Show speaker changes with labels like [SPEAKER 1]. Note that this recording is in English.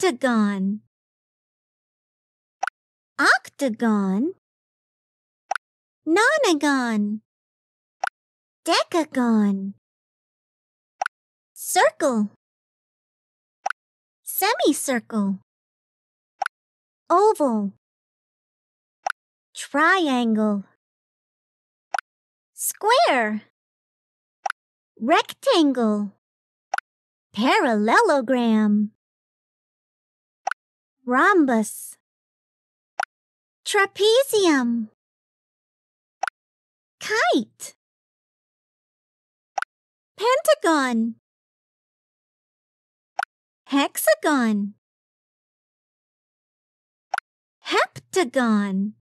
[SPEAKER 1] octagon. Octagon. Nonagon. Decagon. Circle. Semicircle. Oval. Triangle. Square. Rectangle. Parallelogram rhombus. Trapezium. Kite. Pentagon. Hexagon. Heptagon